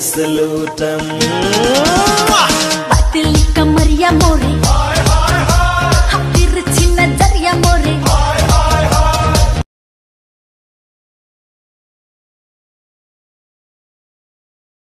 Salute 'em.